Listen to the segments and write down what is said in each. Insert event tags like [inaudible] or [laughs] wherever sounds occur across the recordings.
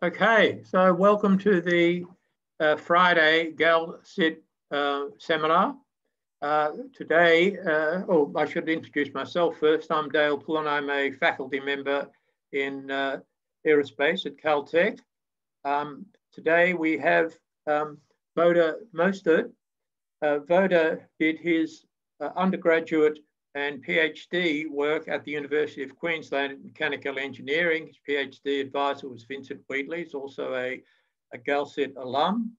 Okay, so welcome to the uh, Friday GALCIT uh, seminar. Uh, today, uh, oh, I should introduce myself first. I'm Dale Pullin. I'm a faculty member in uh, aerospace at Caltech. Um, today we have um, Wouter Mostert. Uh, Wouter did his undergraduate and PhD work at the University of Queensland in mechanical engineering. His PhD advisor was Vincent Wheatley, he's also a, a GALCIT alum.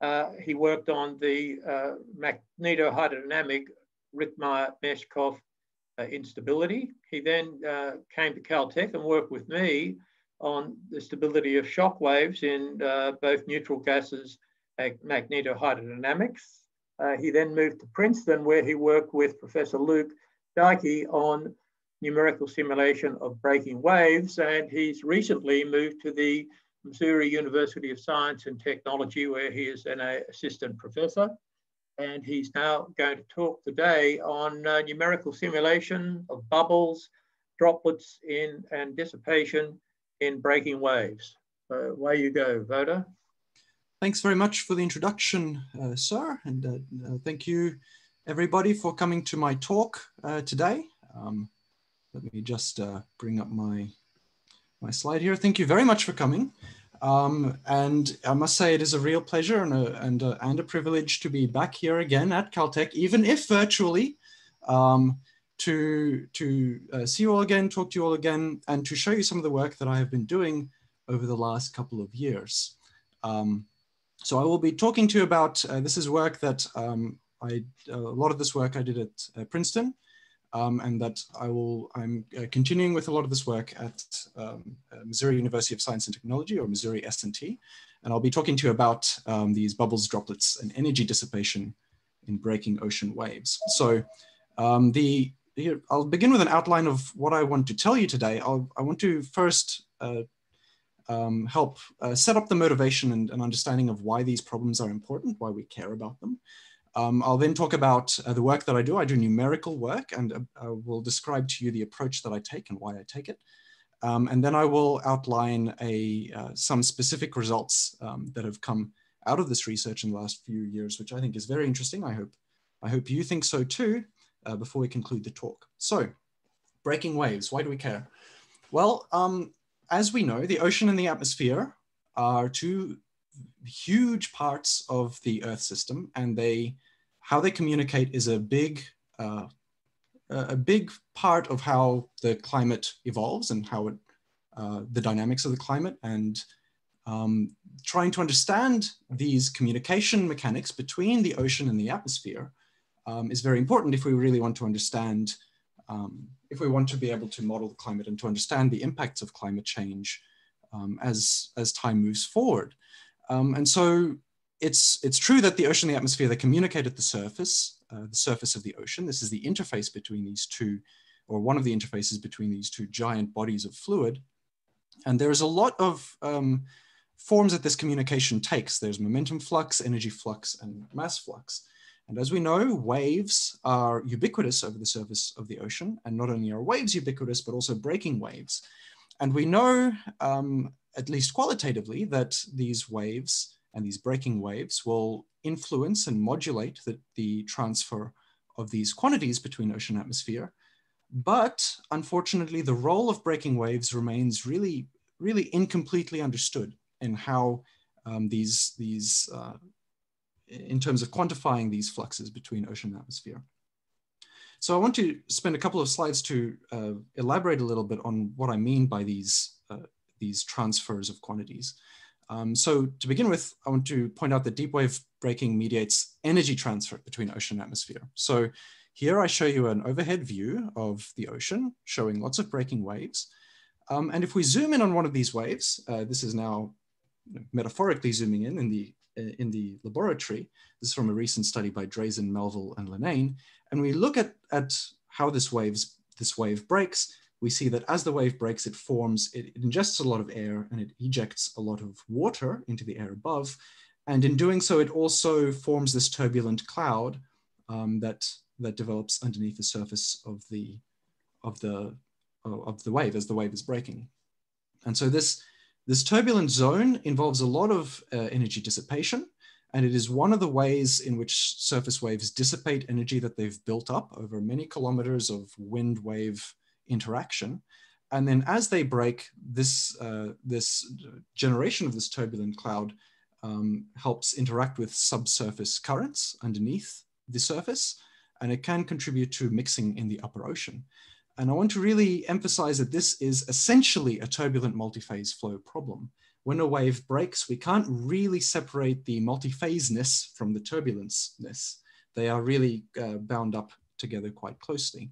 Uh, he worked on the uh, magnetohydrodynamic Richtmyer-Meshkov uh, instability. He then uh, came to Caltech and worked with me on the stability of shock waves in uh, both neutral gases and magnetohydrodynamics. Uh, he then moved to Princeton where he worked with Professor Luc Deike on numerical simulation of breaking waves, and he's recently moved to the Missouri University of Science and Technology, where he is an assistant professor. And he's now going to talk today on uh, numerical simulation of bubbles, droplets in and dissipation in breaking waves. So away you go, Wouter. Thanks very much for the introduction, uh, sir, and uh, uh thank you everybody for coming to my talk uh, today. Um, let me just uh, bring up my, my slide here. Thank you very much for coming. Um, and I must say it is a real pleasure and a, and a, and a privilege to be back here again at Caltech, even if virtually, um, to, to uh, see you all again, talk to you all again, and to show you some of the work that I have been doing over the last couple of years. Um, so I will be talking to you about, uh, this is work that um, I, a lot of this work I did at uh, Princeton, um, and that I will, I'm uh, continuing with a lot of this work at um, uh, Missouri University of Science and Technology or Missouri S&T. And I'll be talking to you about um, these bubbles, droplets, and energy dissipation in breaking ocean waves. So um, the, I'll begin with an outline of what I want to tell you today. I'll, I want to first uh, um, help uh, set up the motivation and, and, understanding of why these problems are important, why we care about them. Um, I'll then talk about uh, the work that I do. I do numerical work and uh, I will describe to you the approach that I take and why I take it. Um, and then I will outline a, uh, some specific results um, that have come out of this research in the last few years, which I think is very interesting. I hope, I hope you think so too, uh, before we conclude the talk. So, breaking waves, why do we care? Well, um, as we know, the ocean and the atmosphere are two huge parts of the Earth system, and they how they communicate is a big uh, a big part of how the climate evolves and how it uh, the dynamics of the climate and um, trying to understand these communication mechanics between the ocean and the atmosphere um, is very important if we really want to understand um, if we want to be able to model the climate and to understand the impacts of climate change um, as as time moves forward. Um, and so it's, it's true that the ocean and the atmosphere, they communicate at the surface, uh, the surface of the ocean. This is the interface between these two, or one of the interfaces between these two giant bodies of fluid. And there's a lot of um, forms that this communication takes. There's momentum flux, energy flux, and mass flux. And as we know, waves are ubiquitous over the surface of the ocean. And not only are waves ubiquitous, but also breaking waves. And we know um, at least qualitatively, that these waves and these breaking waves will influence and modulate the, the transfer of these quantities between ocean atmosphere. But unfortunately, the role of breaking waves remains really, really incompletely understood in how um, these, these uh, in terms of quantifying these fluxes between ocean and atmosphere. So I want to spend a couple of slides to uh, elaborate a little bit on what I mean by these uh, these transfers of quantities. Um, so to begin with, I want to point out that deep wave breaking mediates energy transfer between ocean and atmosphere. So here I show you an overhead view of the ocean showing lots of breaking waves. Um, and if we zoom in on one of these waves, uh, this is now metaphorically zooming in in the, in the laboratory. This is from a recent study by Drazen, Melville, and Lenain. And we look at, at how this, waves, this wave breaks, we see that as the wave breaks, it forms, it, ingests a lot of air and it ejects a lot of water into the air above. And in doing so, it also forms this turbulent cloud um, that, that develops underneath the surface of the, of, the, of the wave as the wave is breaking. And so this, This turbulent zone involves a lot of uh, energy dissipation, and it is one of the ways in which surface waves dissipate energy that they've built up over many kilometers of wind wave interaction. And then as they break, this, uh, this generation of this turbulent cloud um, helps interact with subsurface currents underneath the surface, and it can contribute to mixing in the upper ocean. And I want to really emphasize that this is essentially a turbulent multiphase flow problem. When a wave breaks, we can't really separate the multiphaseness from the turbulenceness. They are really uh, bound up together quite closely.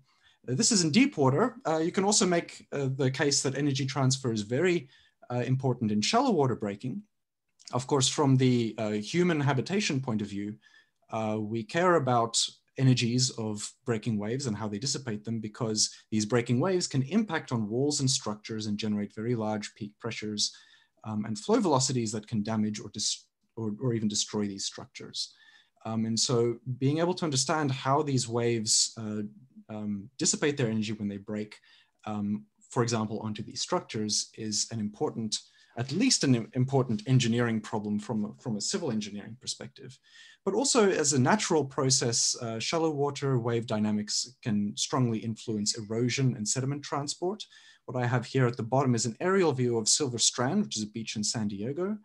Uh, this is in deep water. Uh, you can also make uh, the case that energy transfer is very uh, important in shallow water breaking. Of course, from the uh, human habitation point of view, we care about energies of breaking waves and how they dissipate them because these breaking waves can impact on walls and structures and generate very large peak pressures um, and flow velocities that can damage or, or, or, even destroy these structures. Um, and so being able to understand how these waves uh, um, dissipate their energy when they break, um, for example, onto these structures is an important, at least an important engineering problem from, from a civil engineering perspective. But also as a natural process, uh, shallow water wave dynamics can strongly influence erosion and sediment transport. What I have here at the bottom is an aerial view of Silver Strand, which is a beach in San Diego.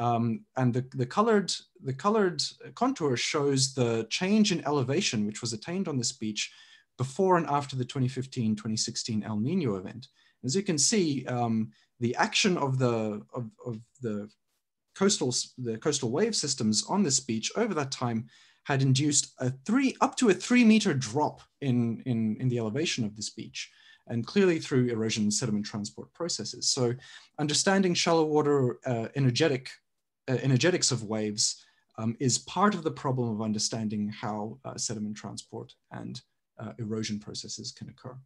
Um, and the, the, colored, the colored contour shows the change in elevation, which was attained on this beach before and after the 2015-2016 El Nino event. As you can see, um, the action of the, of, of the coastal, the coastal wave systems on this beach over that time had induced a three, up to a three meter drop in, in, in the elevation of this beach and clearly through erosion and sediment transport processes. So understanding shallow water uh, energetic, uh, energetics of waves um, is part of the problem of understanding how uh, sediment transport and uh, erosion processes can occur.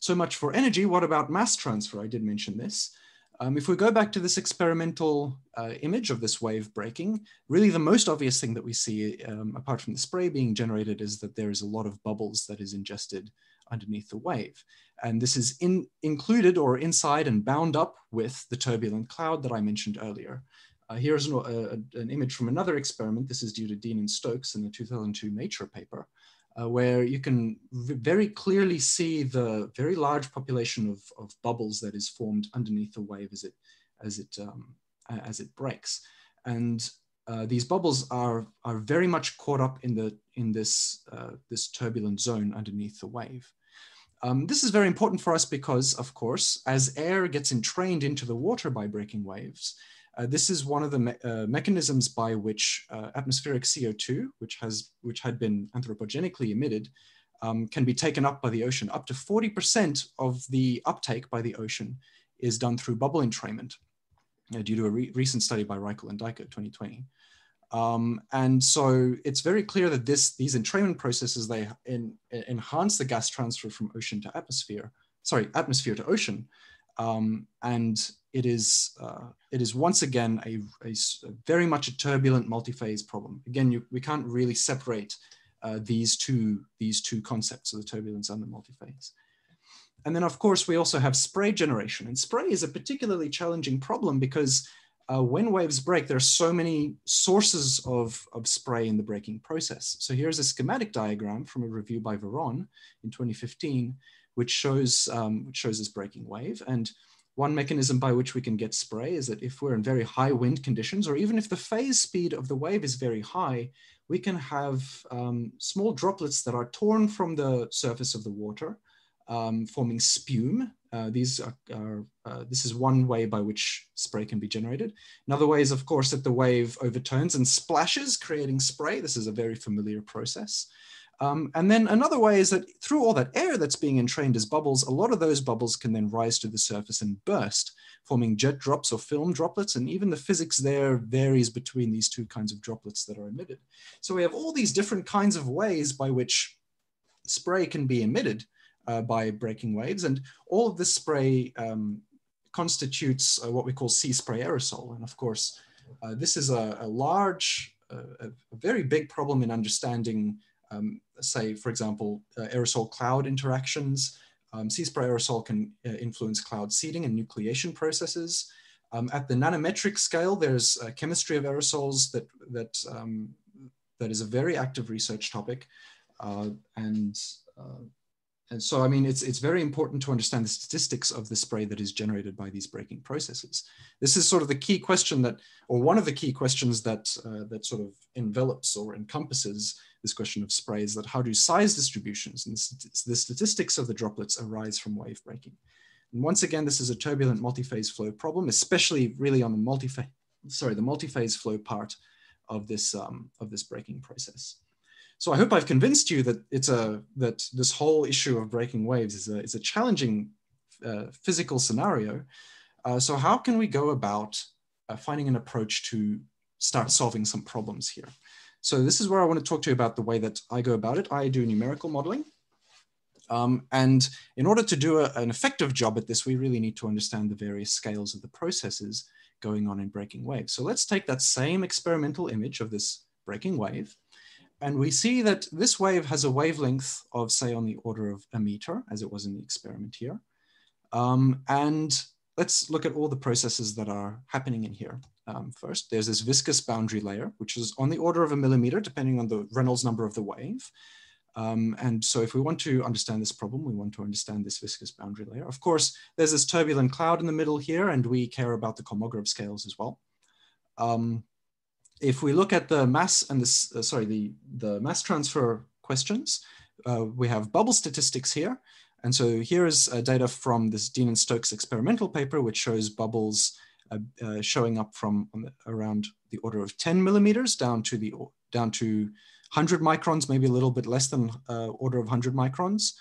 So much for energy. What about mass transfer? I did mention this. Um, if we go back to this experimental uh, image of this wave breaking, really the most obvious thing that we see, um, apart from the spray being generated, is that there is a lot of bubbles that is ingested underneath the wave. And this is in, included or inside and bound up with the turbulent cloud that I mentioned earlier. Uh, here's an, uh, an, image from another experiment. This is due to Deane and Stokes in the 2002 Nature paper, uh, where you can very clearly see the very large population of, of, bubbles that is formed underneath the wave as it, as it, um, as it breaks. And uh, these bubbles are, are very much caught up in, the, in this, uh, this turbulent zone underneath the wave. Um, this is very important for us because, of course, as air gets entrained into the water by breaking waves, uh, this is one of the me uh, mechanisms by which uh, atmospheric CO2, which, has, which had been anthropogenically emitted, um, can be taken up by the ocean. Up to 40% of the uptake by the ocean is done through bubble entrainment uh, due to a re recent study by Reichl and Deike 2020. Um, and so it's very clear that this, these entrainment processes, they enhance the gas transfer from ocean to atmosphere, sorry, atmosphere to ocean. Um, and it is, uh, it is once again a, a, very much a turbulent multi-phase problem. Again, you, we can't really separate uh, these, two, these two concepts of the turbulence and the multi-phase. And then of course, we also have spray generation. And spray is a particularly challenging problem because uh, when waves break, there are so many sources of, of spray in the breaking process. So here's a schematic diagram from a review by Veron in 2015, which shows, um, which shows this breaking wave. And one mechanism by which we can get spray is that if we're in very high wind conditions, or even if the phase speed of the wave is very high, we can have um, small droplets that are torn from the surface of the water, um, forming spume, uh, these are, are uh, this is one way by which spray can be generated. Another way is, of course, that the wave overturns and splashes, creating spray. This is a very familiar process. Um, and then another way is that through all that air that's being entrained as bubbles, a lot of those bubbles can then rise to the surface and burst, forming jet drops or film droplets. And even the physics there varies between these two kinds of droplets that are emitted. So we have all these different kinds of ways by which spray can be emitted uh, by breaking waves. And all of this spray um, constitutes uh, what we call sea spray aerosol. And of course, uh, this is a, a large, uh, a, very big problem in understanding, um, say, for example, uh, aerosol cloud interactions. Um, sea spray aerosol can uh, influence cloud seeding and nucleation processes. Um, at the nanometric scale, there's chemistry of aerosols that, that, um, that is a very active research topic. Uh, and uh, and so, I mean, it's, it's very important to understand the statistics of the spray that is generated by these breaking processes. This is sort of the key question that, or one of the key questions that, uh, that sort of envelops or encompasses this question of sprays, that how do size distributions and the statistics of the droplets arise from wave breaking. And once again, this is a turbulent multi-phase flow problem, especially really on the multi-phase, sorry, the multi-phase flow part of this, um, of this breaking process. So I hope I've convinced you that it's a that this whole issue of breaking waves is a is a challenging uh, physical scenario. Uh, so how can we go about uh, finding an approach to start solving some problems here? So this is where I want to talk to you about the way that I go about it. I do numerical modeling. Um, and in order to do a, an effective job at this, we really need to understand the various scales of the processes going on in breaking waves. So let's take that same experimental image of this breaking wave and we see that this wave has a wavelength of say on the order of a meter as it was in the experiment here. Um, and let's look at all the processes that are happening in here. Um, first, there's this viscous boundary layer, which is on the order of a millimeter, depending on the Reynolds number of the wave. Um, and so if we want to understand this problem, we want to understand this viscous boundary layer. Of course, there's this turbulent cloud in the middle here, and we care about the Kolmogorov scales as well. Um, if we look at the mass and this, uh, sorry, the, the mass transfer questions, uh, we have bubble statistics here. And so here is uh, data from this Deane and Stokes experimental paper, which shows bubbles showing up from the, around the order of 10 millimeters down to the down to 100 microns, maybe a little bit less than uh, order of 100 microns.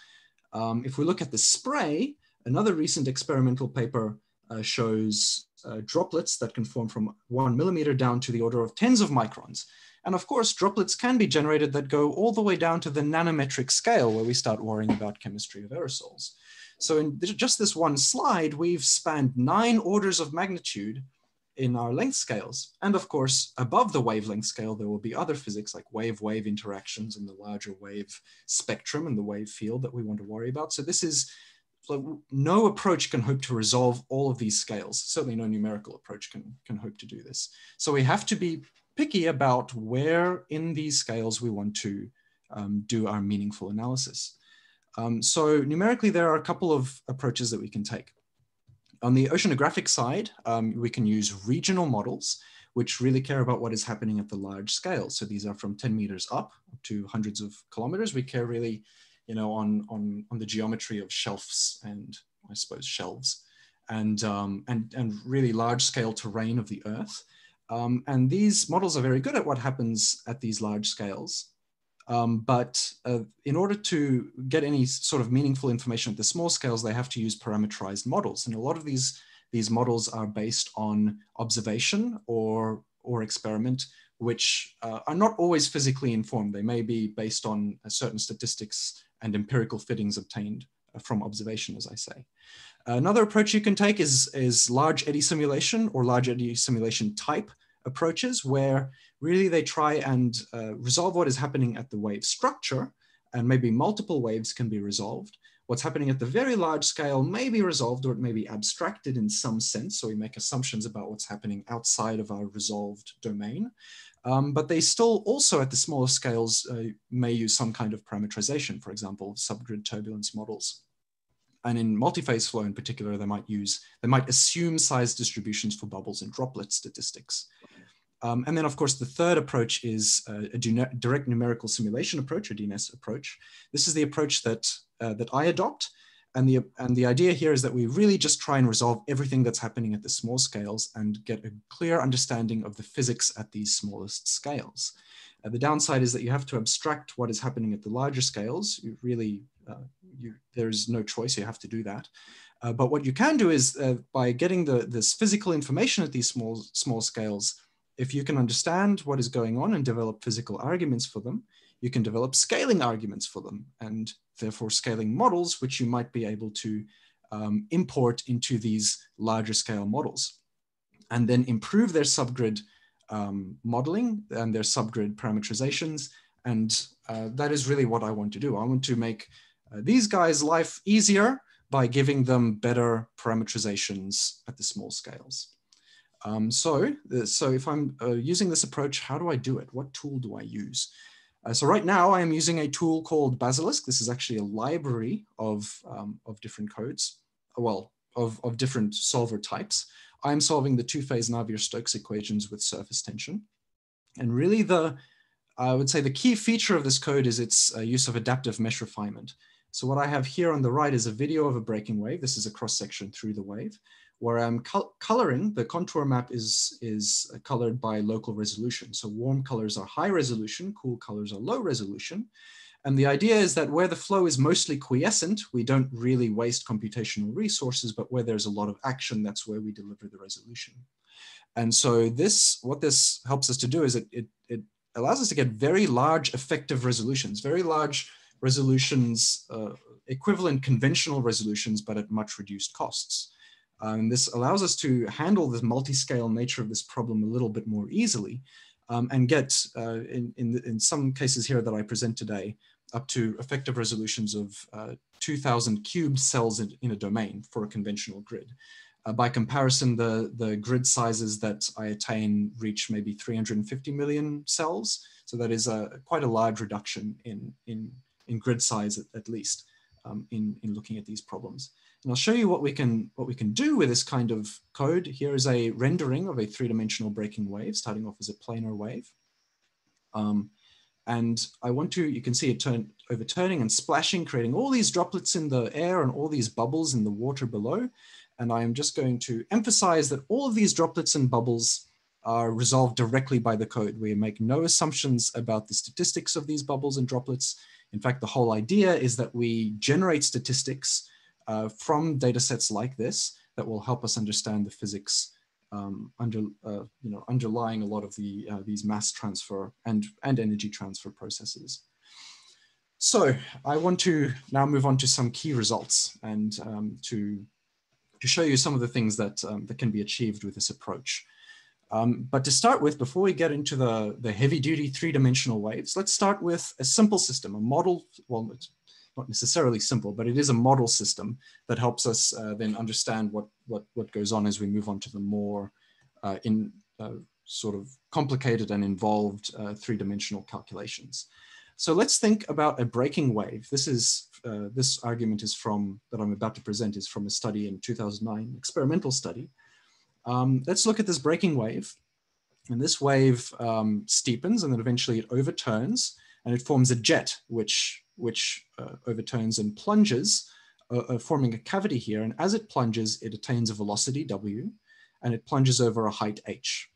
Um, if we look at the spray, another recent experimental paper shows uh, droplets that can form from one millimeter down to the order of tens of microns. And of course, droplets can be generated that go all the way down to the nanometric scale where we start worrying about chemistry of aerosols. So in just this one slide, we've spanned nine orders of magnitude in our length scales. And of course, above the wavelength scale, there will be other physics like wave-wave interactions and the larger wave spectrum and the wave field that we want to worry about. So this is no approach can hope to resolve all of these scales. Certainly no numerical approach can, can hope to do this. So we have to be picky about where in these scales we want to um, do our meaningful analysis. Um, so numerically, there are a couple of approaches that we can take. On the oceanographic side, um, we can use regional models, which really care about what is happening at the large scale. So these are from 10 meters up to hundreds of kilometers. We care really you know, on, on, on the geometry of shelves and I suppose shelves and, um, and, and really large scale terrain of the earth. Um, and these models are very good at what happens at these large scales. Um, but uh, in order to get any sort of meaningful information at the small scales, they have to use parameterized models. And a lot of these, these models are based on observation or, or experiment, which uh, are not always physically informed. They may be based on uh, certain statistics and empirical fittings obtained uh, from observation, as I say. Another approach you can take is, is large eddy simulation or large eddy simulation type approaches where really they try and uh, resolve what is happening at the wave structure and maybe multiple waves can be resolved. What's happening at the very large scale may be resolved or it may be abstracted in some sense. So we make assumptions about what's happening outside of our resolved domain. Um, but they still also at the smaller scales uh, may use some kind of parameterization, for example, subgrid turbulence models. And in multi-phase flow in particular, they might use, they might assume size distributions for bubbles and droplet statistics. Um, and then of course, the third approach is uh, a direct numerical simulation approach, a DNS approach. This is the approach that, uh, that I adopt. And the, and the idea here is that we really just try and resolve everything that's happening at the small scales and get a clear understanding of the physics at these smallest scales. Uh, the downside is that you have to abstract what is happening at the larger scales. You really, uh, you, there's no choice, you have to do that. Uh, but what you can do is uh, by getting the, this physical information at these small, small scales, if you can understand what is going on and develop physical arguments for them, you can develop scaling arguments for them and therefore scaling models, which you might be able to um, import into these larger scale models and then improve their subgrid um, modeling and their subgrid parameterizations. And uh, that is really what I want to do. I want to make uh, these guys life easier by giving them better parameterizations at the small scales. Um, so, so if I'm uh, using this approach, how do I do it? What tool do I use? Uh, so right now I am using a tool called Basilisk. This is actually a library of, um, of different codes, well, of, of different solver types. I'm solving the two-phase Navier-Stokes equations with surface tension. And really the, I would say the key feature of this code is its uh, use of adaptive mesh refinement. So what I have here on the right is a video of a breaking wave. This is a cross section through the wave where I'm col coloring, the contour map is, is colored by local resolution. So warm colors are high resolution, cool colors are low resolution. And the idea is that where the flow is mostly quiescent, we don't really waste computational resources, but where there's a lot of action, that's where we deliver the resolution. And so this, what this helps us to do is it, it, it allows us to get very large effective resolutions, very large resolutions, uh, equivalent conventional resolutions, but at much reduced costs. Um, this allows us to handle the multi-scale nature of this problem a little bit more easily um, and get, uh, in, in, in, some cases here that I present today, up to effective resolutions of uh, 2000 cubed cells in, in, a domain for a conventional grid. Uh, by comparison, the, the grid sizes that I attain reach maybe 350 million cells. So that is a, quite a large reduction in, in, in grid size at, at least um, in, in looking at these problems. And I'll show you what we can what we can do with this kind of code. Here is a rendering of a three-dimensional breaking wave, starting off as a planar wave. Um, and I want to, you can see it turn, overturning and splashing, creating all these droplets in the air and all these bubbles in the water below. And I am just going to emphasize that all of these droplets and bubbles are resolved directly by the code. We make no assumptions about the statistics of these bubbles and droplets. In fact, the whole idea is that we generate statistics uh, from data sets like this that will help us understand the physics um, under, uh, you know, underlying a lot of the, uh, these mass transfer and, and energy transfer processes. So I want to now move on to some key results and um, to, to show you some of the things that, um, that can be achieved with this approach. Um, but to start with, before we get into the, the heavy duty three-dimensional waves, let's start with a simple system, a model, well, it's not necessarily simple, but it is a model system that helps us uh, then understand what, what, what goes on as we move on to the more uh, in uh, sort of complicated and involved uh, three-dimensional calculations. So let's think about a breaking wave. This is uh, this argument is from that I'm about to present is from a study in 2009, experimental study. Um, let's look at this breaking wave. And this wave um, steepens and then eventually it overturns and it forms a jet, which which uh, overturns and plunges, uh, uh, forming a cavity here. And as it plunges, it attains a velocity w, and it plunges over a height h.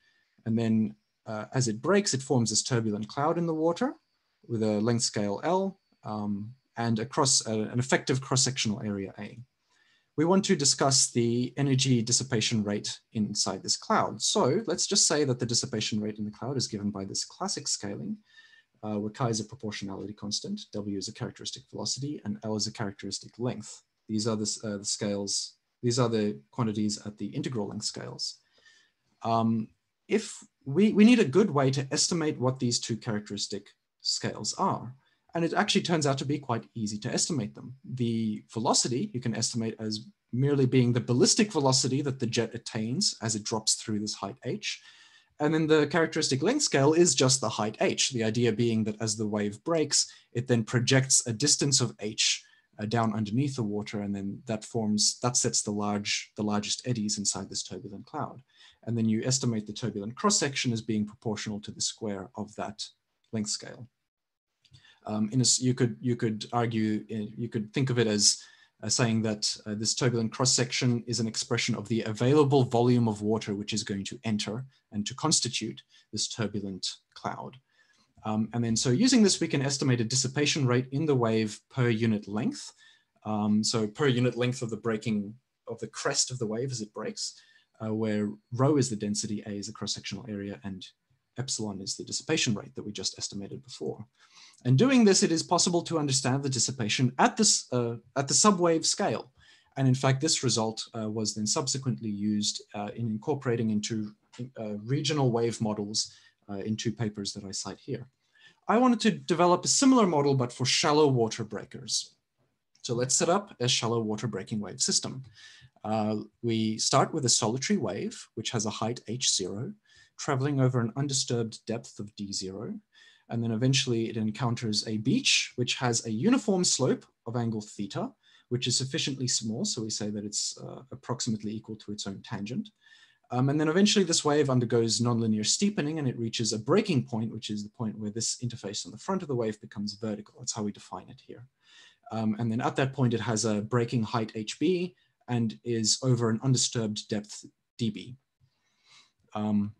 And then uh, as it breaks, it forms this turbulent cloud in the water with a length scale L um, and across uh, an effective cross-sectional area A. We want to discuss the energy dissipation rate inside this cloud. So let's just say that the dissipation rate in the cloud is given by this classic scaling uh, where chi is a proportionality constant, w is a characteristic velocity, and l is a characteristic length. These are the, uh, the scales, these are the quantities at the integral length scales. Um, if we, we need a good way to estimate what these two characteristic scales are. And it actually turns out to be quite easy to estimate them. The velocity you can estimate as merely being the ballistic velocity that the jet attains as it drops through this height h. And then the characteristic length scale is just the height h, the idea being that as the wave breaks, it then projects a distance of h uh, down underneath the water, and then that forms, that sets the, large, the largest eddies inside this turbulent cloud. And then you estimate the turbulent cross-section as being proportional to the square of that length scale. Um, a, you, could, you could argue, uh, you could think of it as uh, saying that uh, this turbulent cross-section is an expression of the available volume of water which is going to enter and to constitute this turbulent cloud. Um, and then so using this, we can estimate a dissipation rate in the wave per unit length. Um, so per unit length of the breaking of the crest of the wave as it breaks, uh, where rho is the density, A is the cross-sectional area, and epsilon is the dissipation rate that we just estimated before. And doing this, it is possible to understand the dissipation at, this, uh, at the subwave scale. And in fact, this result uh, was then subsequently used uh, in incorporating into uh, regional wave models uh, in two papers that I cite here. I wanted to develop a similar model, but for shallow water breakers. So let's set up a shallow water breaking wave system. Uh, we start with a solitary wave, which has a height h0, traveling over an undisturbed depth of d0. And then eventually it encounters a beach, which has a uniform slope of angle theta, which is sufficiently small. So we say that it's uh, approximately equal to its own tangent. Um, and then eventually this wave undergoes nonlinear steepening and it reaches a breaking point, which is the point where this interface on the front of the wave becomes vertical. That's how we define it here. Um, and then at that point, it has a breaking height HB and is over an undisturbed depth DB. Um,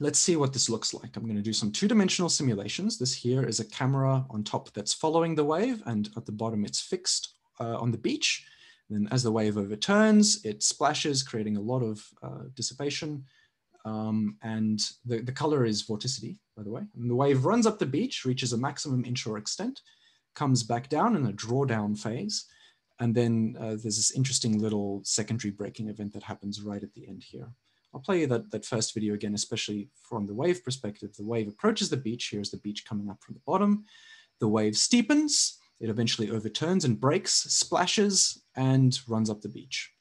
let's see what this looks like. I'm going to do some two-dimensional simulations. This here is a camera on top that's following the wave, and at the bottom it's fixed uh, on the beach. And then as the wave overturns, it splashes, creating a lot of uh, dissipation. Um, and the, the color is vorticity, by the way. And the wave runs up the beach, reaches a maximum inshore extent, comes back down in a drawdown phase. And then uh, there's this interesting little secondary breaking event that happens right at the end here. I'll play you that, that first video again, especially from the wave perspective. The wave approaches the beach. Here's the beach coming up from the bottom. The wave steepens. It eventually overturns and breaks, splashes, and runs up the beach.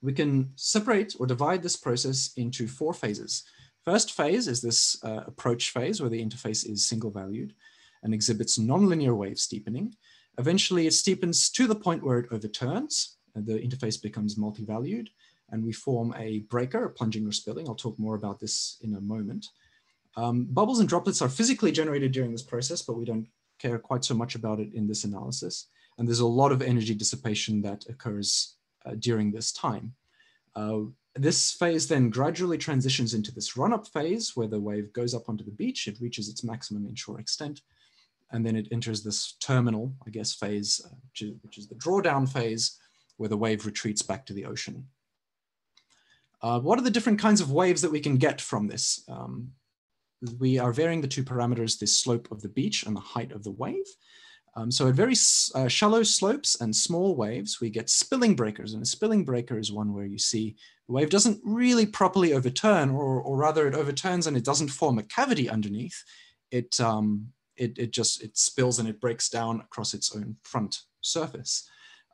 We can separate or divide this process into four phases. First phase is this uh, approach phase where the interface is single valued and exhibits nonlinear wave steepening. Eventually it steepens to the point where it overturns, and the interface becomes multi-valued, and we form a breaker, plunging or spilling. I'll talk more about this in a moment. Um, bubbles and droplets are physically generated during this process, but we don't care quite so much about it in this analysis. And there's a lot of energy dissipation that occurs uh, during this time. Uh, this phase then gradually transitions into this run-up phase where the wave goes up onto the beach, it reaches its maximum inshore extent, and then it enters this terminal, I guess, phase, uh, which, is, which, is, the drawdown phase, where the wave retreats back to the ocean. Uh, what are the different kinds of waves that we can get from this? Um, we are varying the two parameters, the slope of the beach and the height of the wave. Um, so at very uh, shallow slopes and small waves, we get spilling breakers. And a spilling breaker is one where you see the wave doesn't really properly overturn, or, or rather it overturns and it doesn't form a cavity underneath. It, um, it, it just it spills and it breaks down across its own front surface.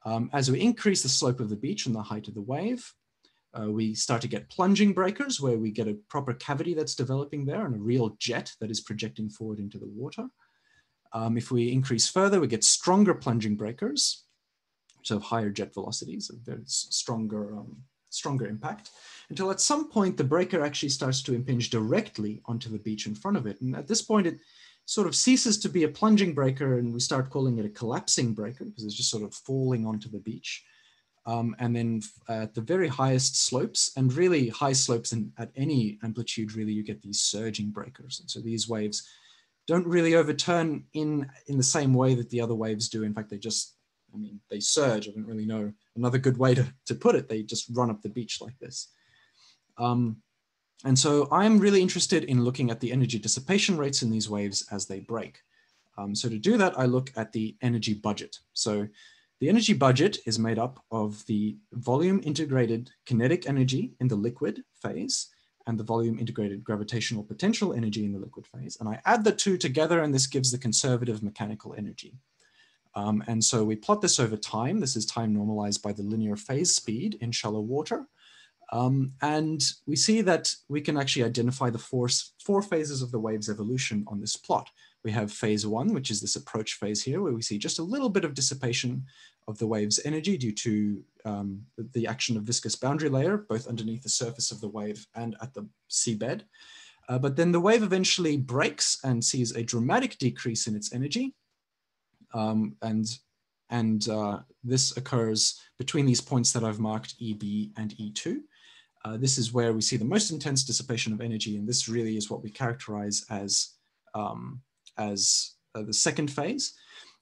Um, as we increase the slope of the beach and the height of the wave, uh, we start to get plunging breakers where we get a proper cavity that's developing there and a real jet that is projecting forward into the water. Um, if we increase further, we get stronger plunging breakers, have higher jet velocities, there's stronger, um, stronger impact, until at some point the breaker actually starts to impinge directly onto the beach in front of it. And at this point, it sort of ceases to be a plunging breaker and we start calling it a collapsing breaker because it's just sort of falling onto the beach. Um, and then at the very highest slopes and really high slopes and at any amplitude, really you get these surging breakers. And so these waves don't really overturn in, in the same way that the other waves do. In fact, they just, I mean, they surge. I don't really know another good way to, to put it. They just run up the beach like this. Um, and so I'm really interested in looking at the energy dissipation rates in these waves as they break. Um, so to do that, I look at the energy budget. So the energy budget is made up of the volume integrated kinetic energy in the liquid phase and the volume integrated gravitational potential energy in the liquid phase. And I add the two together and this gives the conservative mechanical energy. Um, and so we plot this over time. This is time normalized by the linear phase speed in shallow water. Um, and we see that we can actually identify the four, four phases of the wave's evolution on this plot. We have phase one, which is this approach phase here, where we see just a little bit of dissipation of the wave's energy due to um, the action of viscous boundary layer, both underneath the surface of the wave and at the seabed. Uh, but then the wave eventually breaks and sees a dramatic decrease in its energy. Um, and and uh, this occurs between these points that I've marked EB and E2. Uh, this is where we see the most intense dissipation of energy, and this really is what we characterize as, um, as uh, the second phase.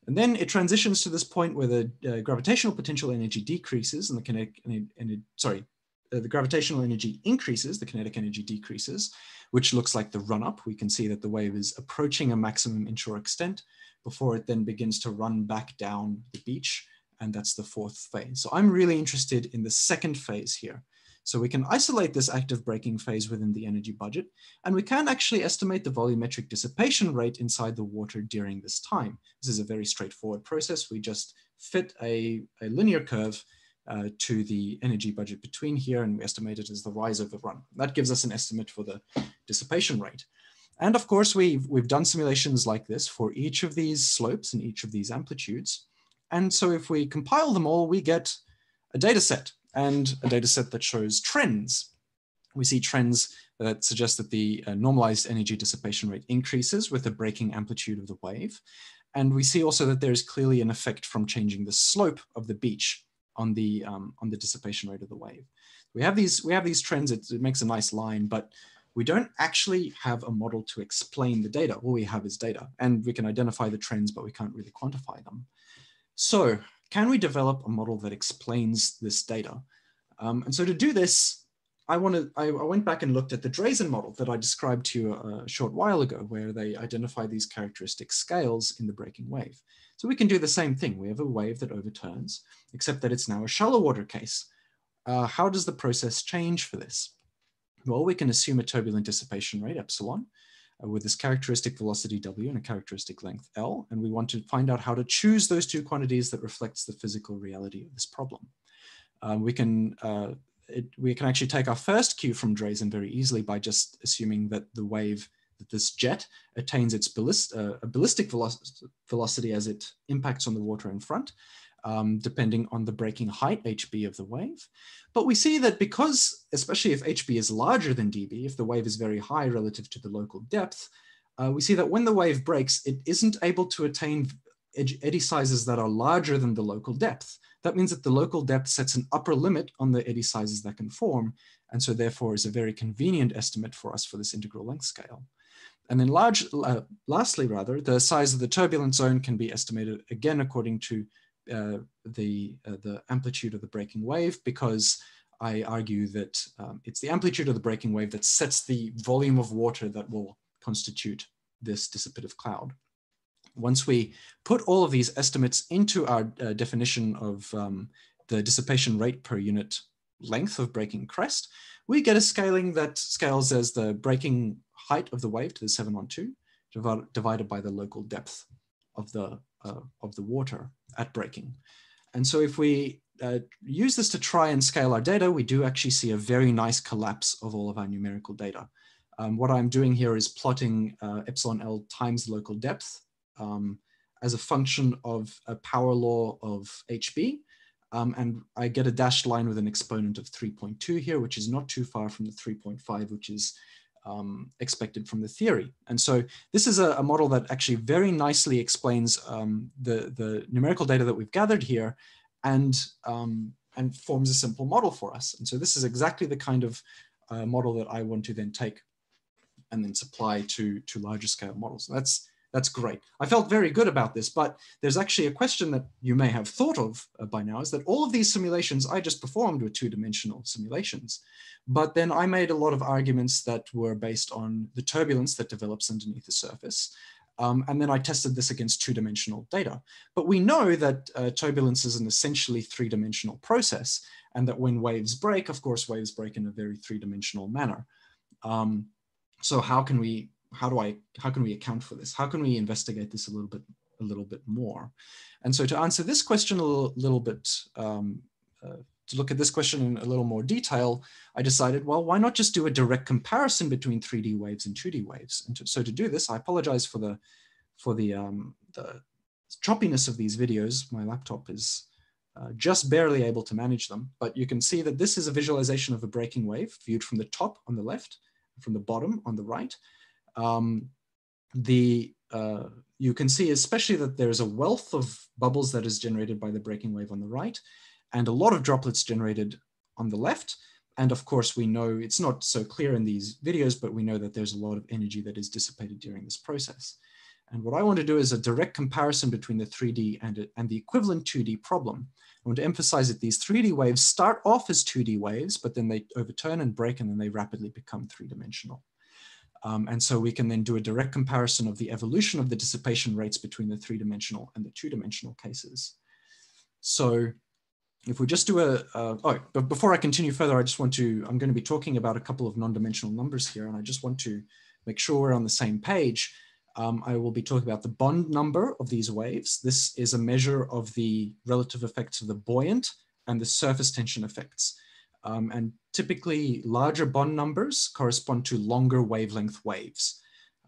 And then it transitions to this point where the uh, gravitational potential energy decreases and the kinetic, and sorry, uh, the gravitational energy increases, the kinetic energy decreases, which looks like the run up. We can see that the wave is approaching a maximum inshore extent before it then begins to run back down the beach. And that's the fourth phase. So I'm really interested in the second phase here. So we can isolate this active breaking phase within the energy budget, and we can actually estimate the volumetric dissipation rate inside the water during this time. This is a very straightforward process. We just fit a, a linear curve uh, to the energy budget between here, and we estimate it as the rise over run. That gives us an estimate for the dissipation rate. And of course, we've, we've done simulations like this for each of these slopes and each of these amplitudes. And so if we compile them all, we get a data set and a data set that shows trends. We see trends that suggest that the uh, normalized energy dissipation rate increases with the breaking amplitude of the wave. And we see also that there is clearly an effect from changing the slope of the beach on the, um, on the dissipation rate of the wave. We have these, we have these trends, it, it makes a nice line, but we don't actually have a model to explain the data. All we have is data and we can identify the trends, but we can't really quantify them. So can we develop a model that explains this data? Um, and so to do this, I wanted, I, I, went back and looked at the Drazen model that I described to you a, a short while ago, where they identify these characteristic scales in the breaking wave. So we can do the same thing. We have a wave that overturns, except that it's now a shallow water case. Uh, how does the process change for this? Well, we can assume a turbulent dissipation rate, epsilon, uh, with this characteristic velocity W and a characteristic length L. And we want to find out how to choose those two quantities that reflects the physical reality of this problem. Um, we can uh, it, we can actually take our first cue from Drazen very easily by just assuming that the wave, that this jet attains its ballist, uh, ballistic velocity as it impacts on the water in front um, depending on the breaking height, HB of the wave. But we see that because, especially if HB is larger than dB, if the wave is very high relative to the local depth, uh, we see that when the wave breaks, it isn't able to attain eddy sizes that are larger than the local depth. That means that the local depth sets an upper limit on the eddy sizes that can form, and so therefore is a very convenient estimate for us for this integral length scale. And then large, uh, lastly, rather, the size of the turbulent zone can be estimated again according to the, uh, the amplitude of the breaking wave because I argue that um, it's the amplitude of the breaking wave that sets the volume of water that will constitute this dissipative cloud. Once we put all of these estimates into our uh, definition of um, the dissipation rate per unit length of breaking crest, we get a scaling that scales as the breaking height of the wave to the 712 divided by the local depth of the, uh, of the water at breaking. And so if we uh, use this to try and scale our data, we do actually see a very nice collapse of all of our numerical data. Um, what I'm doing here is plotting uh, epsilon L times local depth um, as a function of a power law of HB. Um, and I get a dashed line with an exponent of 3.2 here, which is not too far from the 3.5, which is um, expected from the theory. And so this is a, a model that actually very nicely explains um, the, the numerical data that we've gathered here and, um, and forms a simple model for us. And so this is exactly the kind of uh, model that I want to then take and then supply to, to larger scale models. That's that's great. I felt very good about this, but there's actually a question that you may have thought of uh, by now is that all of these simulations I just performed were two-dimensional simulations. But then I made a lot of arguments that were based on the turbulence that develops underneath the surface. Um, and then I tested this against two-dimensional data. But we know that uh, turbulence is an essentially three-dimensional process, and that when waves break, of course, waves break in a very three-dimensional manner. Um, so how can we how do I, how can we account for this? How can we investigate this a little bit, a little bit more? And so to answer this question a little, little bit, um, uh, to look at this question in a little more detail, I decided, well, why not just do a direct comparison between 3D waves and 2D waves? And to, so to do this, I apologize for the, for the, um, the choppiness of these videos. My laptop is uh, just barely able to manage them, but you can see that this is a visualization of a breaking wave viewed from the top on the left, from the bottom on the right um, the uh, you can see especially that there's a wealth of bubbles that is generated by the breaking wave on the right and a lot of droplets generated on the left. And of course, we know it's not so clear in these videos, but we know that there's a lot of energy that is dissipated during this process. And what I want to do is a direct comparison between the 3D and, and the equivalent 2D problem. I want to emphasize that these 3D waves start off as 2D waves, but then they overturn and break, and then they rapidly become three-dimensional. Um, and so we can then do a direct comparison of the evolution of the dissipation rates between the three-dimensional and the two-dimensional cases. So if we just do a, uh, oh, but before I continue further, I just want to, I'm going to be talking about a couple of non-dimensional numbers here, and I just want to make sure we're on the same page. Um, I will be talking about the bond number of these waves. This is a measure of the relative effects of the buoyant and the surface tension effects. Um, and typically larger bond numbers correspond to longer wavelength waves.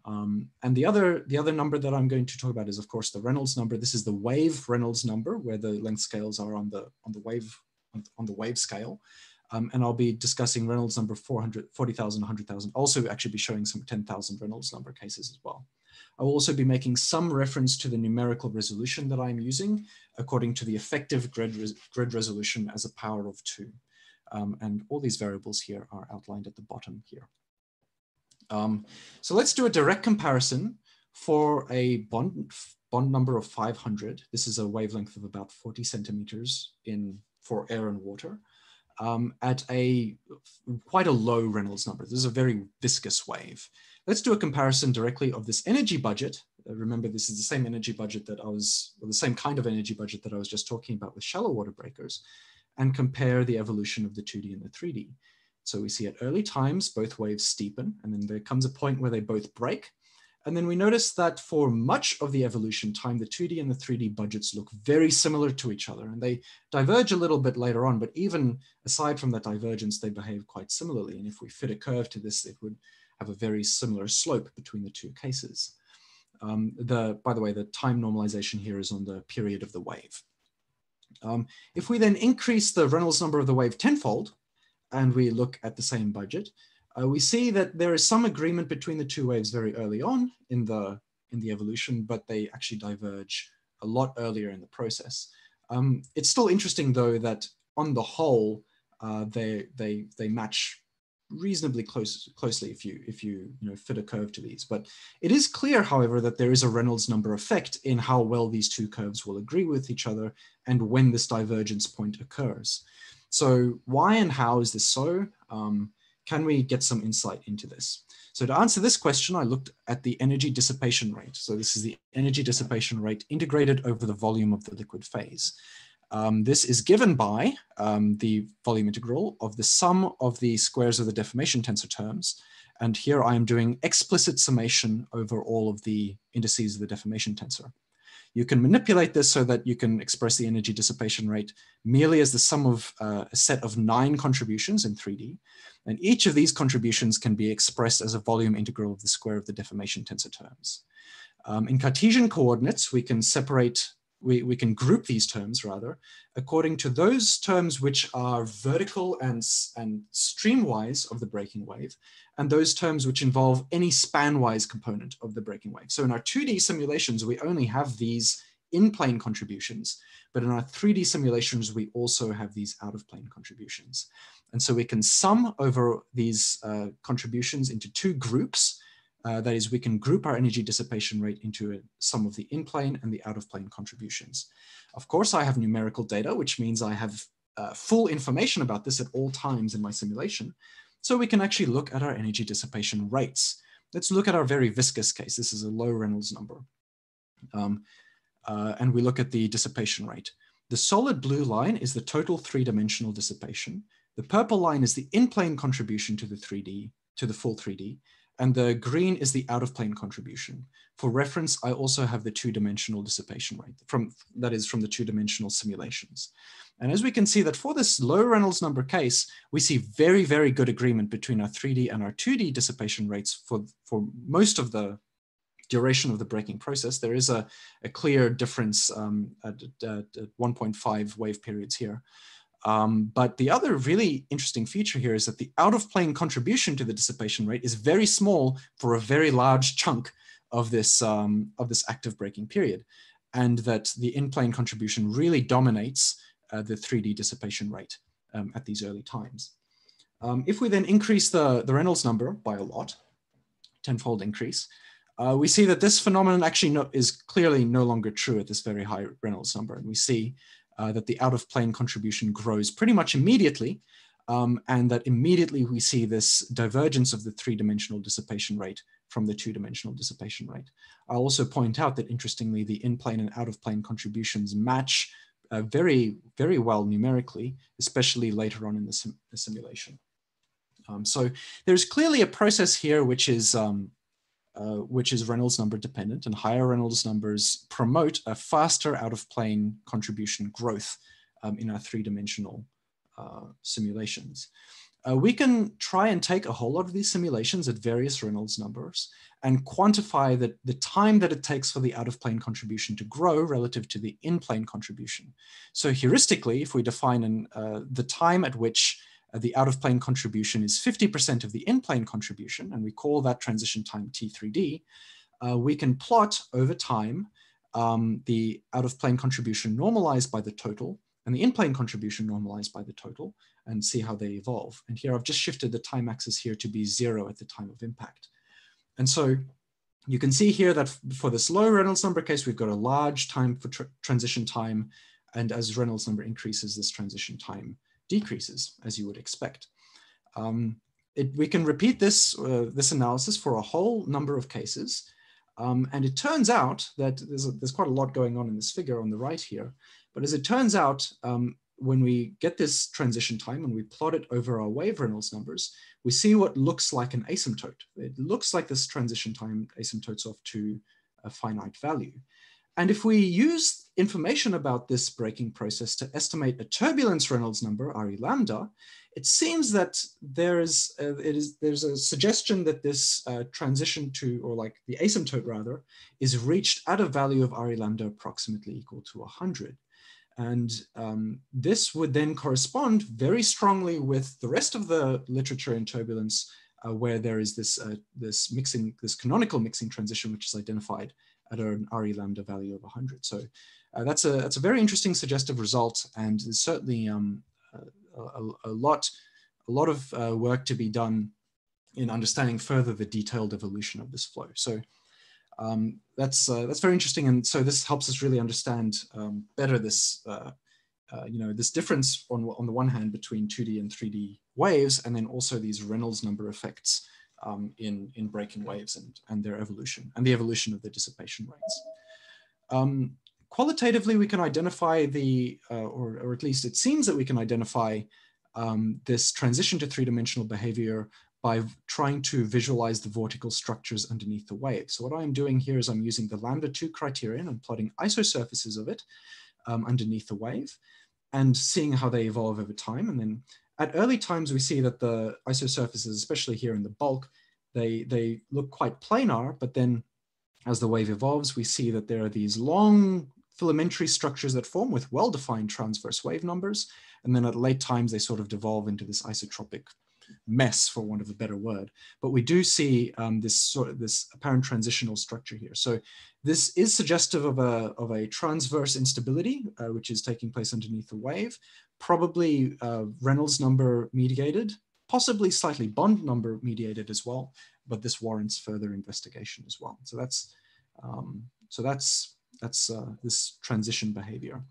Um, and the other, the other number that I'm going to talk about is of course the Reynolds number. This is the wave Reynolds number where the length scales are on the, on the wave, on the wave scale. Um, and I'll be discussing Reynolds number 400, 40,000, 100,000, also actually be showing some 10,000 Reynolds number cases as well. I will also be making some reference to the numerical resolution that I'm using according to the effective grid, res grid resolution as a power of two. Um, and all these variables here are outlined at the bottom here. Um, so let's do a direct comparison for a bond, bond number of 500. This is a wavelength of about 40 centimeters in for air and water um, at a quite a low Reynolds number. This is a very viscous wave. Let's do a comparison directly of this energy budget. Uh, remember, this is the same energy budget that I was, the same kind of energy budget that I was just talking about with shallow water breakers, and compare the evolution of the 2D and the 3D. So we see at early times, both waves steepen, and then there comes a point where they both break. And then we notice that for much of the evolution time, the 2D and the 3D budgets look very similar to each other and they diverge a little bit later on, but even aside from that divergence, they behave quite similarly. And if we fit a curve to this, it would have a very similar slope between the two cases. Um, the, by the way, the time normalization here is on the period of the wave. Um, if we then increase the Reynolds number of the wave tenfold, and we look at the same budget, uh, we see that there is some agreement between the two waves very early on in the, in the evolution, but they actually diverge a lot earlier in the process. Um, it's still interesting though that on the whole, uh, they, they, they match reasonably close, closely if you, if you, you know, fit a curve to these. But it is clear, however, that there is a Reynolds number effect in how well these two curves will agree with each other and when this divergence point occurs. So why and how is this so? Um, can we get some insight into this? So to answer this question, I looked at the energy dissipation rate. So this is the energy dissipation rate integrated over the volume of the liquid phase. Um, this is given by um, the volume integral of the sum of the squares of the deformation tensor terms. And here I am doing explicit summation over all of the indices of the deformation tensor. You can manipulate this so that you can express the energy dissipation rate merely as the sum of uh, a set of nine contributions in 3D. And each of these contributions can be expressed as a volume integral of the square of the deformation tensor terms. Um, in Cartesian coordinates, we can separate, we, we can group these terms rather, according to those terms which are vertical and, and streamwise of the breaking wave, and those terms which involve any spanwise component of the breaking wave. So in our 2D simulations, we only have these in-plane contributions, but in our 3D simulations, we also have these out-of-plane contributions. And so we can sum over these uh, contributions into two groups. Uh, that is, we can group our energy dissipation rate into a sum of the in-plane and the out-of-plane contributions. Of course, I have numerical data, which means I have uh, full information about this at all times in my simulation. So we can actually look at our energy dissipation rates. Let's look at our very viscous case. This is a low Reynolds number. Um, uh, and we look at the dissipation rate. The solid blue line is the total three-dimensional dissipation. The purple line is the in-plane contribution to the 3D, to the full 3D, and the green is the out-of-plane contribution. For reference, I also have the two-dimensional dissipation rate, from that is from the two-dimensional simulations. And as we can see that for this low Reynolds number case, we see very, very good agreement between our 3D and our 2D dissipation rates for, for most of the duration of the breaking process. There is a, a clear difference um, at, at, at 1.5 wave periods here. Um, but the other really interesting feature here is that the out of plane contribution to the dissipation rate is very small for a very large chunk of this, um, of this active breaking period. And that the in plane contribution really dominates uh, the 3D dissipation rate um, at these early times. Um, if we then increase the, the Reynolds number by a lot, tenfold increase, uh, we see that this phenomenon actually no, is clearly no longer true at this very high Reynolds number. And we see uh, that the out of plane contribution grows pretty much immediately um, and that immediately we see this divergence of the three-dimensional dissipation rate from the two-dimensional dissipation rate. I'll also point out that interestingly, the in-plane and out-of-plane contributions match uh, very, very well numerically, especially later on in the, sim the simulation. Um, so there's clearly a process here which is um, uh, which is Reynolds number dependent, and higher Reynolds numbers promote a faster out of plane contribution growth um, in our three dimensional uh, simulations. Uh, we can try and take a whole lot of these simulations at various Reynolds numbers and quantify the, the time that it takes for the out of plane contribution to grow relative to the in plane contribution. So heuristically, if we define an, uh, the time at which uh, the out of plane contribution is 50% of the in plane contribution, and we call that transition time T3D, uh, we can plot over time um, the out of plane contribution normalized by the total and the in plane contribution normalized by the total and see how they evolve. And here I've just shifted the time axis here to be zero at the time of impact. And so you can see here that for this low Reynolds number case, we've got a large time for tr transition time. And as Reynolds number increases, this transition time decreases, as you would expect. Um, it, we can repeat this, uh, this analysis for a whole number of cases. Um, and it turns out that there's, a, there's quite a lot going on in this figure on the right here. But as it turns out, um, when we get this transition time and we plot it over our wave Reynolds numbers, we see what looks like an asymptote. It looks like this transition time asymptotes off to a finite value. And if we use information about this breaking process to estimate a turbulence Reynolds number, RE lambda, it seems that there is, uh, it is there's a suggestion that this uh, transition to, or like the asymptote rather, is reached at a value of RE lambda approximately equal to 100. And um, this would then correspond very strongly with the rest of the literature in turbulence, uh, where there is this, uh, this mixing, this canonical mixing transition, which is identified at an RE lambda value of 100. So uh, that's, a, that's a very interesting suggestive result, and there's certainly um, a, a, lot, a lot of uh, work to be done in understanding further the detailed evolution of this flow. So um, that's uh, that's very interesting, and so this helps us really understand um, better this uh, uh, you know this difference on on the one hand between 2D and 3D waves, and then also these Reynolds number effects um, in in breaking waves and and their evolution and the evolution of the dissipation rates. Um, qualitatively, we can identify the uh, or or at least it seems that we can identify um, this transition to three-dimensional behavior by trying to visualize the vortical structures underneath the wave. So what I'm doing here is I'm using the lambda 2 criterion and plotting isosurfaces of it um, underneath the wave and seeing how they evolve over time. And then at early times, we see that the isosurfaces, especially here in the bulk, they, they look quite planar, but then as the wave evolves, we see that there are these long filamentary structures that form with well-defined transverse wave numbers. And then at late times, they sort of devolve into this isotropic mess, for want of a better word. But we do see um, this sort of this apparent transitional structure here. So this is suggestive of a, of a transverse instability, uh, which is taking place underneath the wave, probably uh, Reynolds number mediated, possibly slightly bond number mediated as well, but this warrants further investigation as well. So that's, um, so that's, that's uh, this transition behavior.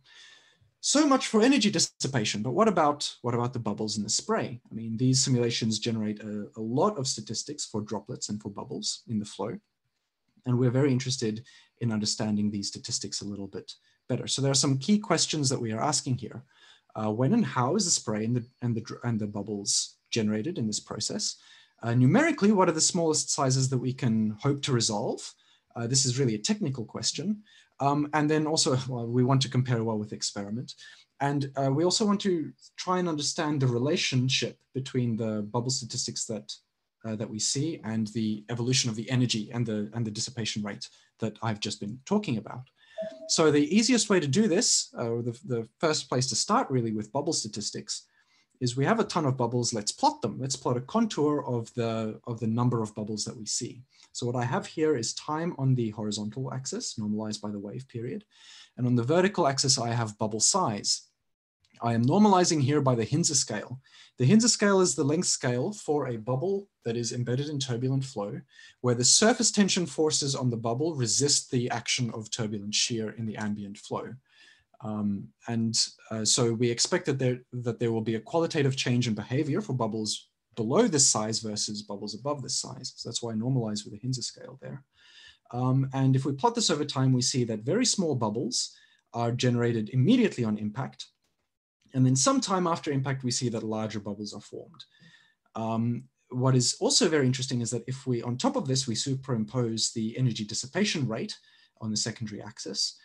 So much for energy dissipation, but what about, what about the bubbles in the spray? I mean, these simulations generate a, a lot of statistics for droplets and for bubbles in the flow. And we're very interested in understanding these statistics a little bit better. So there are some key questions that we are asking here. Uh, when and how is the spray and the, and the, and the bubbles generated in this process? Uh, numerically, what are the smallest sizes that we can hope to resolve? Uh, this is really a technical question. Um, and then also, [laughs] well, we want to compare well with experiment. And uh, we also want to try and understand the relationship between the bubble statistics that, uh, that we see and the evolution of the energy and the, and the dissipation rate that I've just been talking about. So the easiest way to do this, uh, the, the first place to start really with bubble statistics, is we have a ton of bubbles, let's plot them. Let's plot a contour of the, of the number of bubbles that we see. So what I have here is time on the horizontal axis, normalized by the wave period. And on the vertical axis, I have bubble size. I am normalizing here by the Hinze scale. The Hinze scale is the length scale for a bubble that is embedded in turbulent flow, where the surface tension forces on the bubble resist the action of turbulent shear in the ambient flow. Um, and uh, so we expect that there, that there will be a qualitative change in behavior for bubbles below this size versus bubbles above this size. So that's why I normalize with a Hinze scale there. Um, and if we plot this over time, we see that very small bubbles are generated immediately on impact. And then sometime after impact, we see that larger bubbles are formed. Um, what is also very interesting is that if we, on top of this, we superimpose the energy dissipation rate on the secondary axis,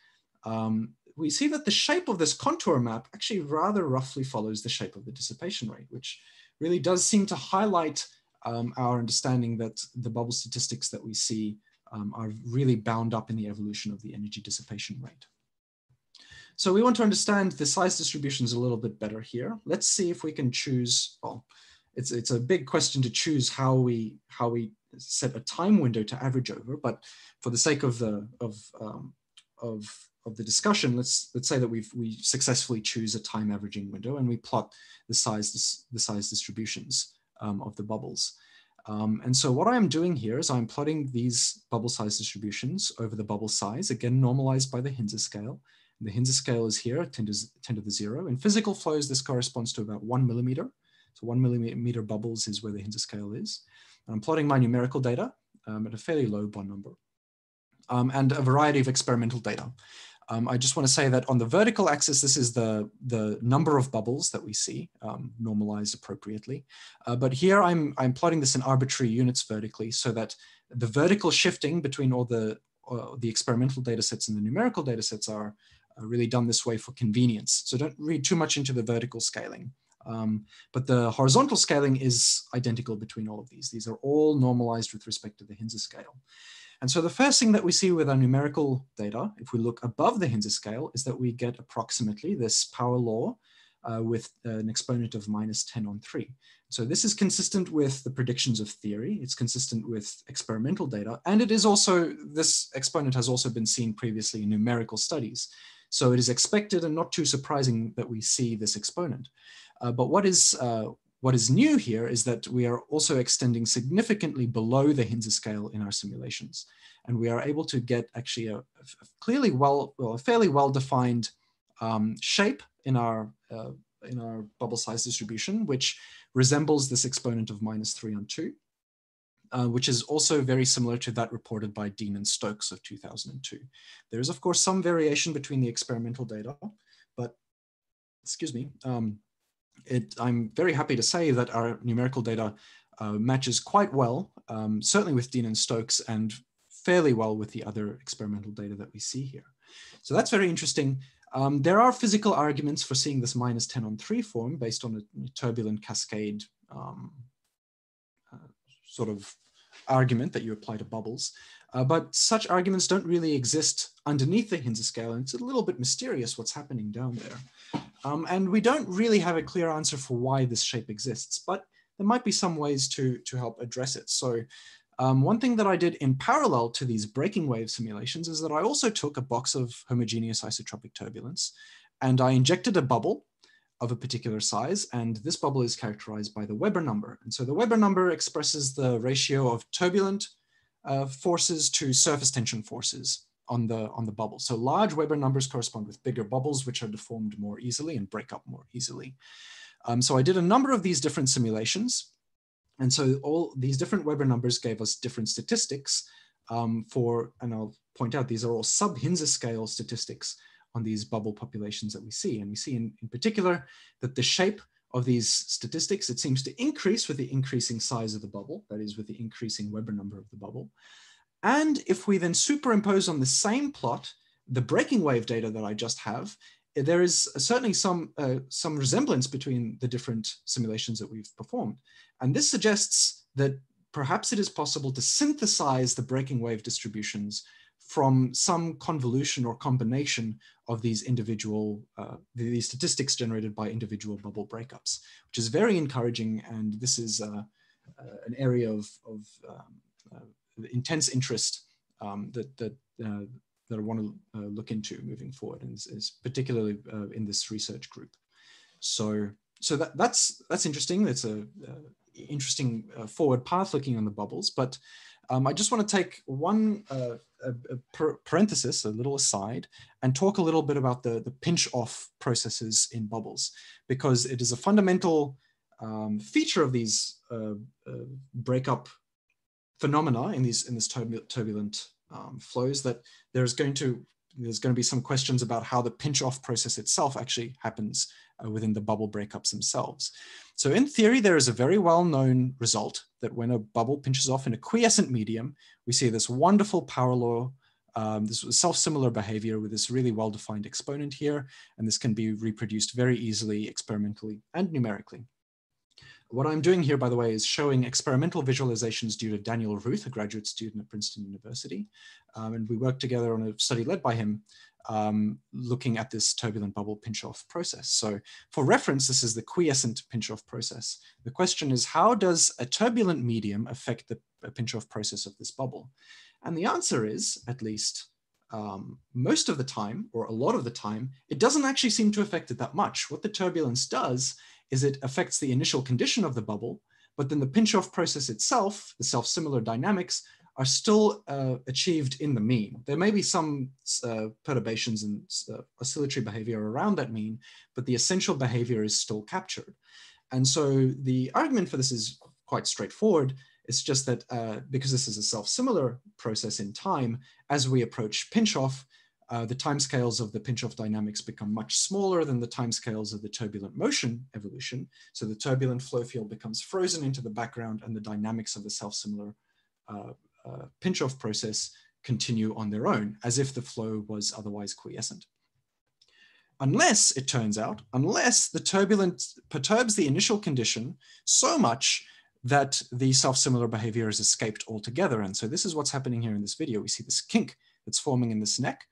um, we see that the shape of this contour map actually rather roughly follows the shape of the dissipation rate, which really does seem to highlight um, our understanding that the bubble statistics that we see um, are really bound up in the evolution of the energy dissipation rate. So we want to understand the size distributions a little bit better here. Let's see if we can choose, well, it's, it's a big question to choose how we, how we set a time window to average over, but for the sake of the, of, um, of of the discussion, let's let's say that we've we successfully choose a time averaging window and we plot the size the size distributions um, of the bubbles. Um, and so what I'm doing here is I'm plotting these bubble size distributions over the bubble size, again normalized by the Hinze scale. And the Hinze scale is here, 10 to, 10 to the zero. In physical flows, this corresponds to about one millimeter. So one millimeter bubbles is where the Hinze scale is. And I'm plotting my numerical data um, at a fairly low bond number. Um, and a variety of experimental data. Um, I just want to say that on the vertical axis, this is the, the number of bubbles that we see um, normalized appropriately. Uh, but here I'm, I'm plotting this in arbitrary units vertically so that the vertical shifting between all the, uh, the experimental data sets and the numerical data sets are uh, really done this way for convenience. So don't read too much into the vertical scaling. Um, but the horizontal scaling is identical between all of these. These are all normalized with respect to the Hinze scale. And so the first thing that we see with our numerical data, if we look above the Hinze scale, is that we get approximately this power law uh, with an exponent of minus 10 on 3. So this is consistent with the predictions of theory. It's consistent with experimental data. And it is also, this exponent has also been seen previously in numerical studies. So it is expected and not too surprising that we see this exponent. Uh, but what is, uh, what is new here is that we are also extending significantly below the Hinze scale in our simulations. And we are able to get actually a, a clearly well, well, a fairly well-defined um, shape in our, uh, in our bubble size distribution, which resembles this exponent of minus three on two, uh, which is also very similar to that reported by Deane and Stokes of 2002. There is of course some variation between the experimental data, but excuse me, um, it, I'm very happy to say that our numerical data uh, matches quite well, um, certainly with Deane and Stokes and fairly well with the other experimental data that we see here. So that's very interesting. Um, there are physical arguments for seeing this minus 10 on 3 form based on a turbulent cascade um, uh, sort of argument that you apply to bubbles. Uh, but such arguments don't really exist underneath the Hinze scale, and it's a little bit mysterious what's happening down there. Um, and we don't really have a clear answer for why this shape exists, but there might be some ways to, to help address it. So um, one thing that I did in parallel to these breaking wave simulations is that I also took a box of homogeneous isotropic turbulence and I injected a bubble of a particular size. And this bubble is characterized by the Weber number. And so the Weber number expresses the ratio of turbulent uh, forces to surface tension forces on the, on the bubble. So large Weber numbers correspond with bigger bubbles, which are deformed more easily and break up more easily. Um, so I did a number of these different simulations. And so all these different Weber numbers gave us different statistics um, for, and I'll point out, these are all sub-Hinze scale statistics on these bubble populations that we see. And we see in, in particular that the shape of these statistics, it seems to increase with the increasing size of the bubble, that is with the increasing Weber number of the bubble. And if we then superimpose on the same plot, the breaking wave data that I just have, there is certainly some, uh, some resemblance between the different simulations that we've performed. And this suggests that perhaps it is possible to synthesize the breaking wave distributions from some convolution or combination of these individual, uh, these statistics generated by individual bubble breakups, which is very encouraging. And this is uh, uh, an area of, of um, uh, intense interest um, that, that, uh, that I want to uh, look into moving forward, and is, is particularly in this research group. So, so that, that's, that's interesting. That's a, interesting forward path looking on the bubbles, but um, I just want to take one uh, a, a parenthesis, a little aside, and talk a little bit about the, the pinch off processes in bubbles, because it is a fundamental um, feature of these uh, uh, breakup phenomena in these in this turbulent um, flows that there's going to there's going to be some questions about how the pinch off process itself actually happens uh, within the bubble breakups themselves. So in theory, there is a very well-known result that when a bubble pinches off in a quiescent medium, we see this wonderful power law, um, this self-similar behavior with this really well-defined exponent here, and this can be reproduced very easily experimentally and numerically. What I'm doing here, by the way, is showing experimental visualizations due to Daniel Ruth, a graduate student at Princeton University. Um, and we worked together on a study led by him um, looking at this turbulent bubble pinch-off process. So for reference, this is the quiescent pinch-off process. The question is, how does a turbulent medium affect the pinch-off process of this bubble? And the answer is, at least um, most of the time, or a lot of the time, it doesn't actually seem to affect it that much. What the turbulence does is it affects the initial condition of the bubble, but then the pinch-off process itself, the self-similar dynamics, are still uh, achieved in the mean. There may be some uh, perturbations and uh, oscillatory behavior around that mean, but the essential behavior is still captured. And so the argument for this is quite straightforward. It's just that uh, because this is a self-similar process in time, as we approach pinch-off, uh, the timescales of the pinch-off dynamics become much smaller than the timescales of the turbulent motion evolution. So the turbulent flow field becomes frozen into the background and the dynamics of the self-similar uh, uh, pinch-off process continue on their own, as if the flow was otherwise quiescent. Unless, it turns out, unless the turbulence perturbs the initial condition so much that the self-similar behavior is escaped altogether. And so this is what's happening here in this video. We see this kink that's forming in this neck.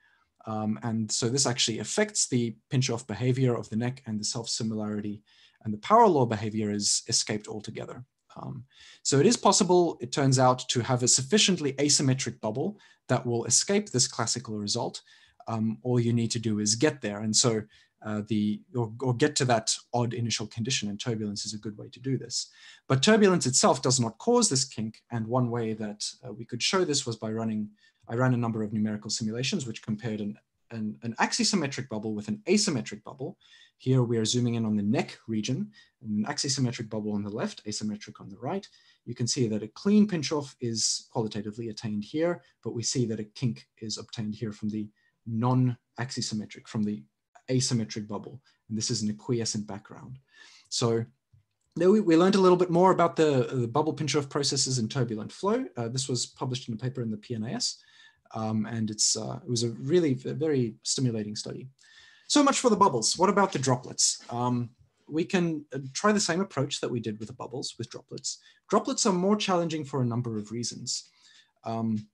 Um, and so this actually affects the pinch-off behavior of the neck and the self-similarity and the power law behavior is escaped altogether. Um, so it is possible, it turns out, to have a sufficiently asymmetric bubble that will escape this classical result. Um, all you need to do is get there. And so uh, the or, or, get to that odd initial condition and turbulence is a good way to do this. But turbulence itself does not cause this kink. And one way that uh, we could show this was by running I ran a number of numerical simulations which compared an, an, an axisymmetric bubble with an asymmetric bubble. Here we are zooming in on the neck region, an axisymmetric bubble on the left, asymmetric on the right. You can see that a clean pinch-off is qualitatively attained here, but we see that a kink is obtained here from the non-axisymmetric, from the asymmetric bubble. And this is an quiescent background. So there we, we learned a little bit more about the, the bubble pinch-off processes in turbulent flow. Uh, this was published in a paper in the PNAS. Um, and it's, uh, it was a really very stimulating study. So much for the bubbles. What about the droplets? Um, we can uh, try the same approach that we did with the bubbles with droplets. Droplets are more challenging for a number of reasons. Um,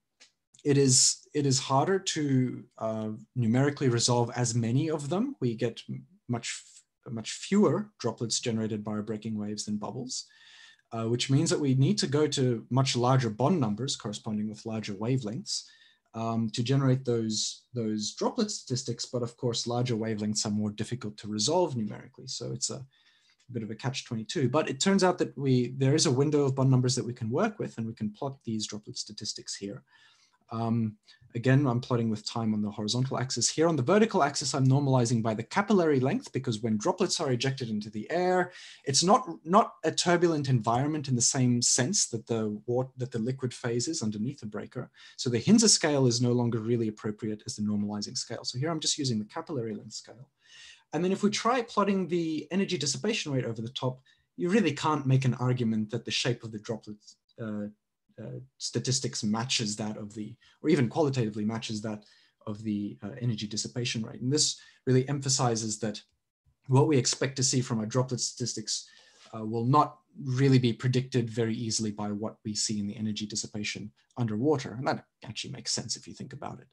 it is it is harder to uh, numerically resolve as many of them. We get much much fewer droplets generated by breaking waves than bubbles, uh, which means that we need to go to much larger bond numbers corresponding with larger wavelengths um, to generate those, those droplet statistics, but of course, larger wavelengths are more difficult to resolve numerically. So it's a, a bit of a catch 22, but it turns out that we, there is a window of bond numbers that we can work with and we can plot these droplet statistics here. Um, again, I'm plotting with time on the horizontal axis. Here on the vertical axis, I'm normalizing by the capillary length because when droplets are ejected into the air, it's not, not a turbulent environment in the same sense that the, water, that the liquid phase is underneath the breaker. So the Hinze scale is no longer really appropriate as the normalizing scale. So here I'm just using the capillary length scale. And then if we try plotting the energy dissipation rate over the top, you really can't make an argument that the shape of the droplet uh, uh, statistics matches that of the, or even qualitatively matches that of the uh, energy dissipation rate. And this really emphasizes that what we expect to see from our droplet statistics uh, will not really be predicted very easily by what we see in the energy dissipation underwater. And that actually makes sense if you think about it.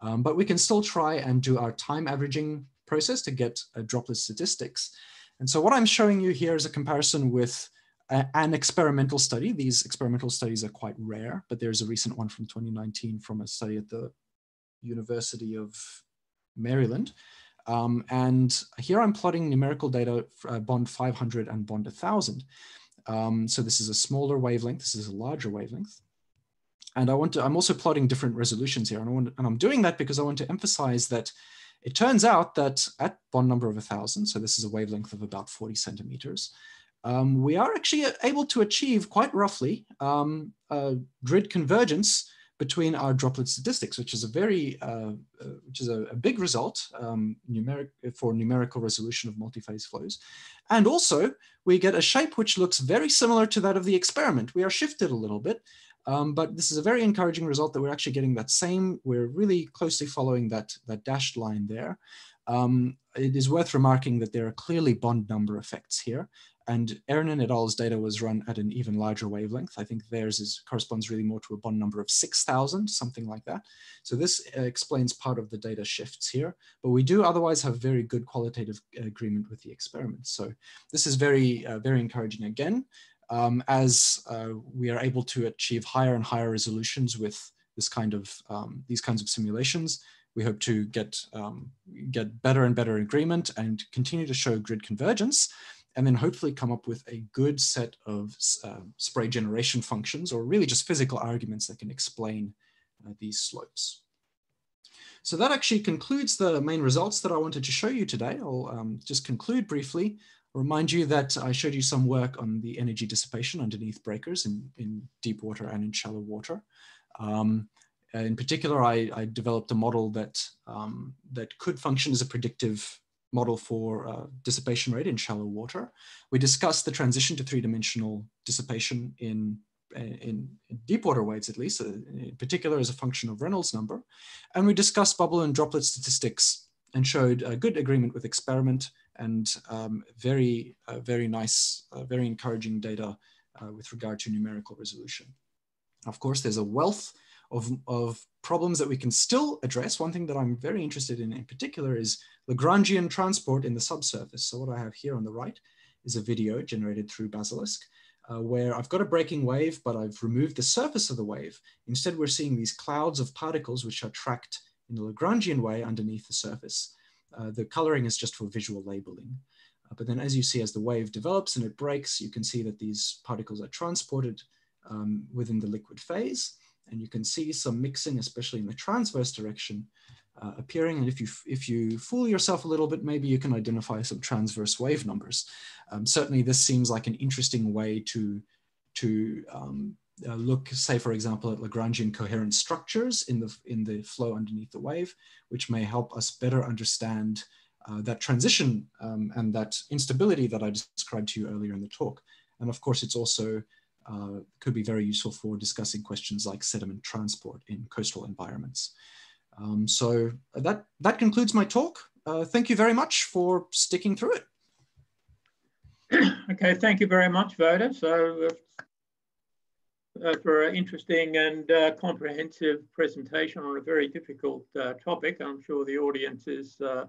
Um, but we can still try and do our time averaging process to get a droplet statistics. And so what I'm showing you here is a comparison with an experimental study. These experimental studies are quite rare, but there's a recent one from 2019 from a study at the University of Maryland. Um, and here I'm plotting numerical data for uh, bond 500 and bond 1000. Um, so this is a smaller wavelength, this is a larger wavelength. And I want to, I'm also plotting different resolutions here. And, I want, and I'm doing that because I want to emphasize that it turns out that at bond number of 1000, so this is a wavelength of about 40 centimeters, um, we are actually able to achieve quite roughly um, grid convergence between our droplet statistics, which is a very, uh, uh, which is a, a big result um, numeric, for numerical resolution of multi-phase flows. And also we get a shape which looks very similar to that of the experiment. We are shifted a little bit, um, but this is a very encouraging result that we're actually getting that same, we're really closely following that, that dashed line there. Um, it is worth remarking that there are clearly bond number effects here. And Erinin et al.'s data was run at an even larger wavelength. I think theirs is, corresponds really more to a bond number of 6,000, something like that. So this uh, explains part of the data shifts here, but we do otherwise have very good qualitative agreement with the experiment. So this is very, uh, very encouraging again, um, as uh, we are able to achieve higher and higher resolutions with this kind of, um, these kinds of simulations. We hope to get, um, get better and better agreement and continue to show grid convergence and then hopefully come up with a good set of uh, spray generation functions or really just physical arguments that can explain uh, these slopes. So that actually concludes the main results that I wanted to show you today. I'll um, just conclude briefly, remind you that I showed you some work on the energy dissipation underneath breakers in, in deep water and in shallow water. Um, in particular, I, I, developed a model that, um, that could function as a predictive model for uh, dissipation rate in shallow water. We discussed the transition to three-dimensional dissipation in, in, in, deep water waves, at least, uh, in particular as a function of Reynolds number. And we discussed bubble and droplet statistics and showed a good agreement with experiment and um, very, uh, very nice, uh, very encouraging data uh, with regard to numerical resolution. Of course, there's a wealth of, of problems that we can still address. One thing that I'm very interested in in particular is Lagrangian transport in the subsurface. So what I have here on the right is a video generated through Basilisk, uh, where I've got a breaking wave, but I've removed the surface of the wave. Instead, we're seeing these clouds of particles which are tracked in the Lagrangian way underneath the surface. Uh, the coloring is just for visual labeling. Uh, but then as you see, as the wave develops and it breaks, you can see that these particles are transported um, within the liquid phase. And you can see some mixing, especially in the transverse direction, uh, appearing. And if you, if you fool yourself a little bit, maybe you can identify some transverse wave numbers. Um, certainly this seems like an interesting way to, to um, uh, look, say, for example, at Lagrangian coherent structures in the, in the flow underneath the wave, which may help us better understand uh, that transition um, and that instability that I described to you earlier in the talk. And of course, it's also uh, could be very useful for discussing questions like sediment transport in coastal environments. Um, so that, that concludes my talk. Uh, thank you very much for sticking through it. [clears throat] okay, thank you very much, Wouter. So uh, uh, for an interesting and uh, comprehensive presentation on a very difficult uh, topic. I'm sure the audience is uh,